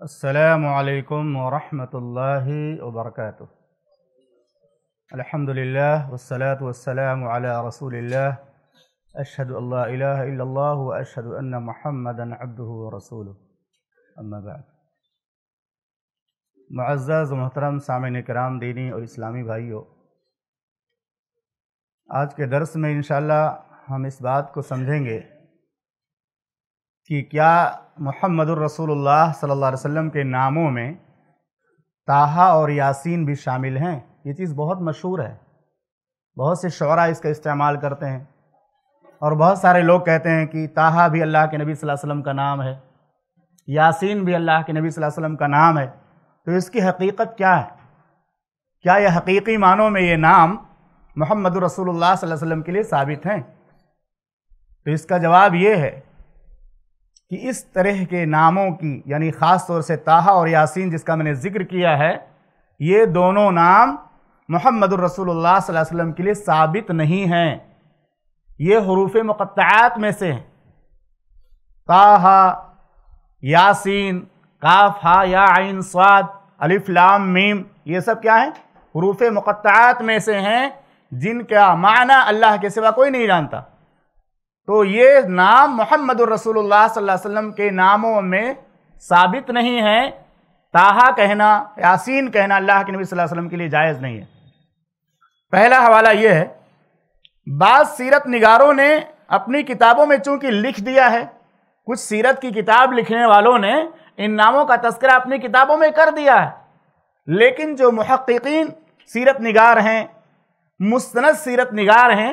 السلام علیکم ورحمۃ اللہ وبرکاتہ الحمد للہ والصلاة والسلام علی رسول اللہ اشہد اللہ الہ الا اللہ اشہد ان محمد عبدہ ورسولہ اما بعد. معزز، محترم، سامعین کرام، دینی اور اسلامی بھائیوں، آج کے درس میں انشاءاللہ ہم اس بات کو سمجھیں گے کہ کیا محمد الرسول اللہ صلی اللہ علیہ وسلم کے ناموں میں تاہا اور یاسین بھی شامل ہیں؟ یہ چیز بہت مشہور ہے۔ بہت سے شعراء اس کا استعمال کرتے ہیں۔ اور بہت سارے لوگ کہتے ہیں کہ تاہا بھی اللہ کے نبی صلی اللہ علیہ وسلم کا نام ہے۔ یاسین بھی اللہ کے نبی صلی اللہ علیہ وسلم کا نام ہے۔ تو اس کی حقیقت کیا ہے؟ کیا یہ حقیقی معنوں میں یہ نام محمد الرسول اللہ صلی اللہ علیہ وسلم کے لیے ثابت ہیں؟ تو اس کا جواب یہ ہے کہ اس طرح کے ناموں کی یعنی خاص طور سے تاہا اور یاسین جس کا میں نے ذکر کیا ہے، یہ دونوں نام محمد الرسول اللہ صلی اللہ علیہ وسلم کے لیے ثابت نہیں ہیں۔ یہ حروف مقطعات میں سے ہیں۔ تاہا یاسین کاف ہا، یا، عین، صاد، الف، لام، میم، یہ سب کیا ہیں؟ حروف مقطعات میں سے ہیں، جن کا معنی اللہ کے سوا کوئی نہیں جانتا۔ تو یہ نام محمد الرسول اللہ صلی اللہ علیہ وسلم کے ناموں میں ثابت نہیں ہے۔ تاہا کہنا، یاسین کہنا اللہ کے نبی صلی اللہ علیہ وسلم کے لیے جائز نہیں ہے۔ پہلا حوالہ یہ ہے، بعض سیرت نگاروں نے اپنی کتابوں میں چونکہ لکھ دیا ہے، کچھ سیرت کی کتاب لکھنے والوں نے ان ناموں کا تذکرہ اپنی کتابوں میں کر دیا ہے۔ لیکن جو محققین سیرت نگار ہیں، مستند سیرت نگار ہیں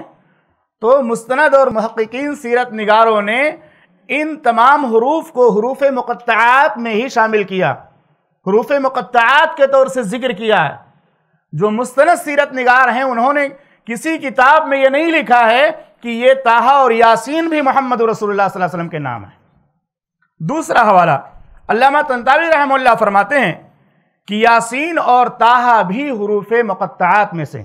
تو مستند اور محققین سیرت نگاروں نے ان تمام حروف کو حروف مقطعات میں ہی شامل کیا۔ حروف مقطعات کے طور سے ذکر کیا ہے۔ جو مستند سیرت نگار ہیں، انہوں نے کسی کتاب میں یہ نہیں لکھا ہے کہ یہ تاہا اور یاسین بھی محمد رسول اللہ صلی اللہ علیہ وسلم کے نام ہے دوسرا حوالہ، علامہ تنتاوی رحمہ اللہ فرماتے ہیں کہ یاسین اور تاہا بھی حروف مقطعات میں سے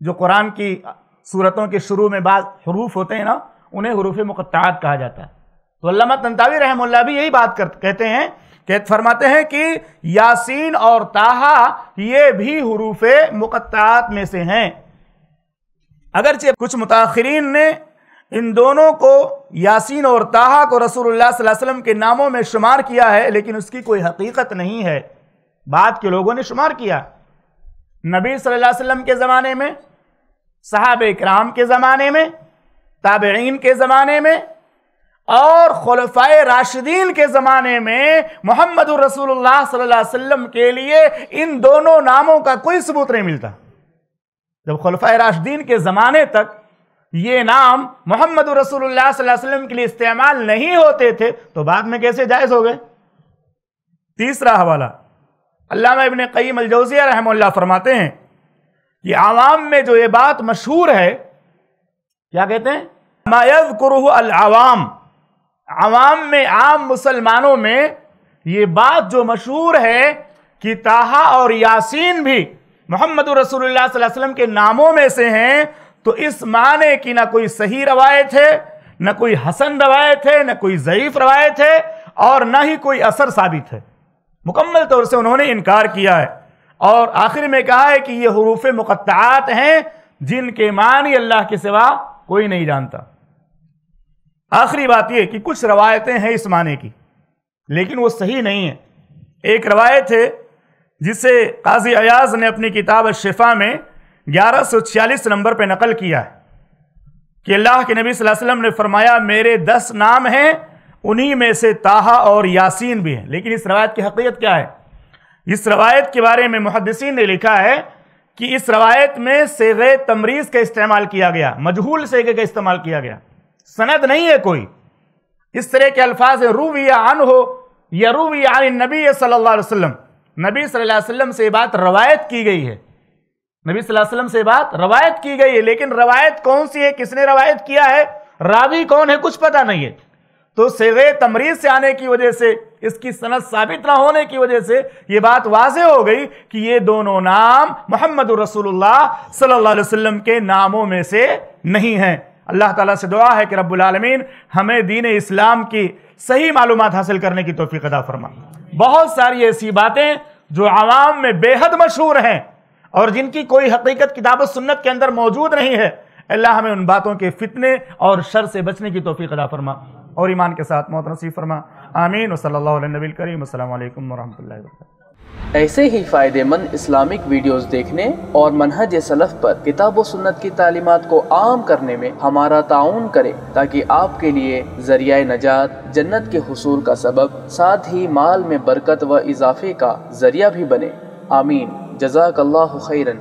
جو قرآن کی صورتوں کے شروع میں بعض حروف ہوتے ہیں نا، انہیں حروف مقطعات کہا جاتا ہے۔ تو علامہ تنتاوی رحمہ اللہ بھی یہی بات کہتے ہیں کہ فرماتے ہیں کہ یاسین اور تاہا یہ بھی حروف مقطعات میں سے ہیں۔ اگرچہ کچھ متاخرین نے ان دونوں کو یاسین اور تاہا کو رسول اللہ صلی اللہ علیہ وسلم کے ناموں میں شمار کیا ہے، لیکن اس کی کوئی حقیقت نہیں ہے۔ بعد کے لوگوں نے شمار کیا۔ نبی صلی اللہ علیہ وسلم کے زمانے میں صحابہ اکرام کے زمانے میں، تابعین کے زمانے میں اور خلفائے راشدین کے زمانے میں محمد الرسول اللہ صلی اللہ علیہ وسلم کے لیے ان دونوں ناموں کا کوئی ثبوت نہیں ملتا۔ جب خلفائے راشدین کے زمانے تک یہ نام محمد الرسول اللہ صلی اللہ علیہ وسلم کے لیے استعمال نہیں ہوتے تھے، تو بعد میں کیسے جائز ہو گئے؟ تیسرا حوالہ، علامہ ابن قیم الجوزیہ رحمہ اللہ فرماتے ہیں کہ عوام میں جو یہ بات مشہور ہے، کیا کہتے ہیں؟ ما یذکرہ العوام، عوام میں عام مسلمانوں میں یہ بات جو مشہور ہے کہ تاہا اور یاسین بھی محمد رسول اللہ صلی اللہ علیہ وسلم کے ناموں میں سے ہیں، تو اس معنی کی نہ کوئی صحیح روایت ہے، نہ کوئی حسن روایت ہے، نہ کوئی ضعیف روایت ہے اور نہ ہی کوئی اثر ثابت ہے۔ مکمل طور سے انہوں نے انکار کیا ہے۔ اور آخر میں کہا ہے کہ یہ حروف مقطعات ہیں جن کے معنی اللہ کے سوا کوئی نہیں جانتا۔ آخری بات یہ کہ کچھ روایتیں ہیں اس معنی کی، لیکن وہ صحیح نہیں ہیں۔ ایک روایت ہے جسے قاضی ایاز نے اپنی کتاب الشفا میں گیارہ سو چھیالیس نمبر پہ نقل کیا ہے کہ اللہ کے نبی صلی اللہ علیہ وسلم نے فرمایا، میرے دس نام ہیں، انہی میں سے تاہا اور یاسین بھی ہیں۔ لیکن اس روایت کی حقیقت کیا ہے؟ اس روایت کے بارے میں محدثین نے لکھا ہے کہ اس روایت میں سیغ تمریز کا استعمال کیا گیا، مجہول سیغے کا استعمال کیا گیا۔ سند نہیں ہے کوئی۔ اس طرح کے الفاظ روی عن ہو یا روی عن نبی صلی اللہ علیہ وسلم۔ نبی صلی اللہ علیہ وسلم سے بات روایت کی گئی ہے۔ نبی صلی اللہ علیہ وسلم سے بات روایت کی گئی ہے، لیکن روایت کون سی ہے، کس نے روایت کیا ہے، راوی کون ہے، کچھ پتہ نہیں ہے۔ تو سیغ تمریز سے آنے کی وجہ سے اس کی سند ثابت نہ ہونے کی وجہ سے یہ بات واضح ہو گئی کہ یہ دونوں نام محمد رسول اللہ صلی اللہ علیہ وسلم کے ناموں میں سے نہیں ہیں۔ اللہ تعالیٰ سے دعا ہے کہ رب العالمین ہمیں دین اسلام کی صحیح معلومات حاصل کرنے کی توفیق عطا فرما۔ بہت ساری ایسی باتیں جو عوام میں بے حد مشہور ہیں اور جن کی کوئی حقیقت کتاب و سنت کے اندر موجود نہیں ہے۔ اللہ ہمیں ان باتوں کے فتنے اور شر سے بچنے کی توفیق عطا فرما اور ایمان کے ساتھ موت نصیب فرما۔ آمین. و صلی اللہ علیہ نبی الکریم. السلام علیکم ورحمۃ اللہ وبرکاتہ. ایسے ہی فائدے مند اسلامک ویڈیوز دیکھنے اور منہج سلف پر کتاب و سنت کی تعلیمات کو عام کرنے میں ہمارا تعاون کرے تاکہ آپ کے لیے ذریعہ نجات جنت کے حصول کا سبب، ساتھ ہی مال میں برکت و اضافے کا ذریعہ بھی بنے۔ آمین. جزاک اللہ خیرن